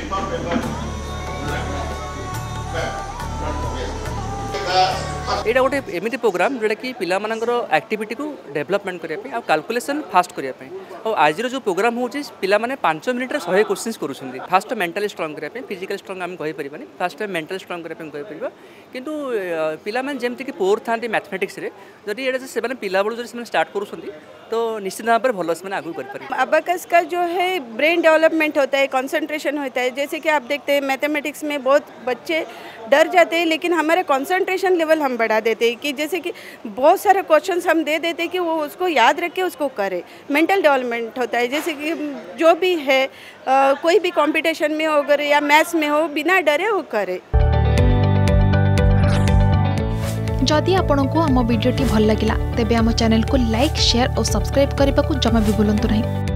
Big bump, big bump. यहाँ गोटे एमती प्रोग्राम जोटा कि पिलानर आक्टिट को डेभलपमेंट करने आलकुलेसन फास्ट करने और आज जो प्रोग्राम हो पाने पाँच मिनिट्रे शहे क्वेश्चन करुँच फास्ट मेन्टाली स्ट्रंग करने फिजिकाल स्ट्रंग आम कही पारे फास्ट मेन्टा स्ट्रंग करने कि पिला जमीक पोर था मैथमेटिक्स जदि से पिला बड़ी जो स्टार्ट करुँच तो निश्चित भाव में भले आगे अबाकस का जो है ब्रेन डेवलपमेंट होता है कॉन्सेंट्रेशन होता है। जैसे कि आप देखते हैं मैथमेटिक्स में बहुत बच्चे डर जाते हैं, लेकिन हमारे कॉन्सेंट्रेशन लेवल हम बढ़ देते हैं कि जैसे कि बहुत सारे क्वेश्चंस हम दे देते हैं कि वो उसको याद रख के उसको करे। मेंटल डेवलपमेंट होता है जैसे कि जो भी है अ, कोई भी कंपटीशन में हो अगर या मैथ्स में हो बिना डरे वो करे। जदि आपंक आम भिडी भल लगा तेब चैनल को लाइक शेयर और सब्सक्राइब करने को जमा भी भूलु नहीं।